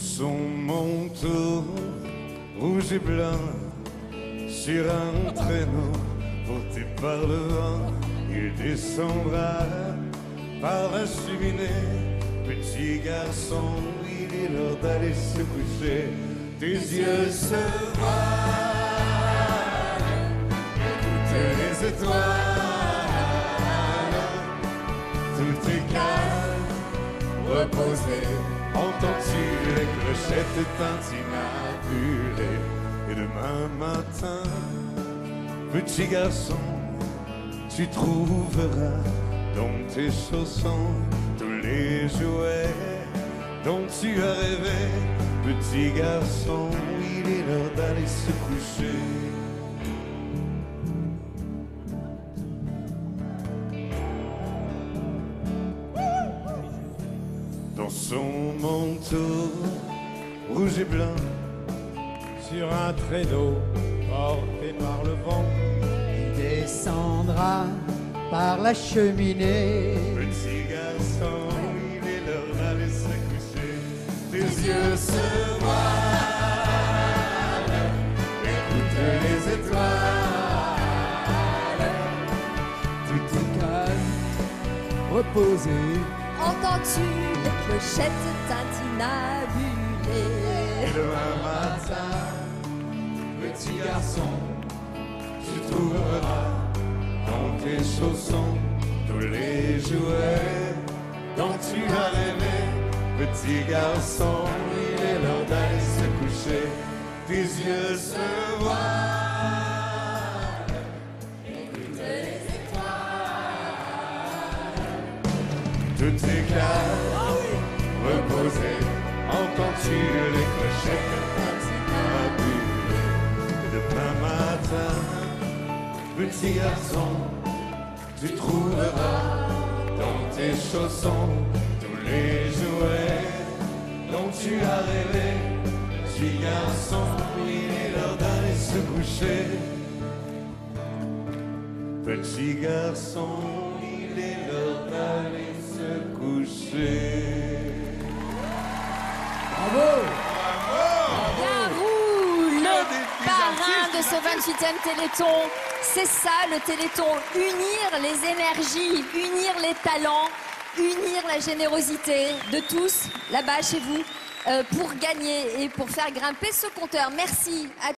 son manteau rouge et blanc sur un traîneau porté par le vent. Il descendra par la cheminée. Petit garçon, il est l'heure d'aller se coucher. Tes yeux se voilent, écoutez les étoiles. Entends-tu les clochettes tintinabulées Et demain matin, petit garçon, tu trouveras dans tes chaussons tous les jouets dont tu as rêvé. Petit garçon, il est l'heure d'aller se coucher. Son manteau rouge et blanc, Sur un traîneau porté par le vent, Il descendra par la cheminée. petit garçon, il est l'heure d'aller se coucher. Tes yeux se voilent, écoute les étoiles. Tout est calme, reposé. Entends-tu les clochettes Et demain matin, petit garçon, tu trouveras dans tes chaussons tous les jouets dont tu as rêvé. Petit garçon, il est l'heure d'aller se coucher. Tes yeux se voilent. écoute les étoiles. Tout. Entends-tu les clochettes demain matin, petit garçon, tu trouveras dans tes chaussons tous les jouets dont tu as rêvé. Petit garçon, il est l'heure d'aller se coucher. Petit garçon, il est l'heure d'aller se coucher. Petits parrain de ce 28e Téléthon. C'est ça le Téléthon, unir les énergies, unir les talents, unir la générosité de tous là-bas chez vous euh, pour gagner et pour faire grimper ce compteur. Merci à